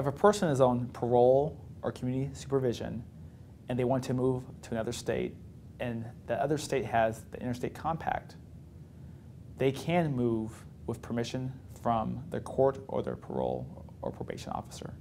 If a person is on parole or community supervision and they want to move to another state and the other state has the interstate compact, they can move with permission from their court or their parole or probation officer.